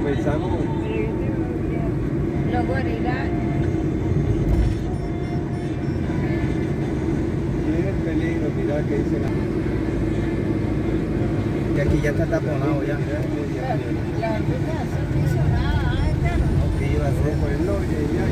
Comenzamos. Los gorilas. Tiene el peligro, mira que dice la. Y aquí ya está taponado ya. La Las rutas son mencionadas. ¿Qué iba a hacer? Pues no, ya, ya,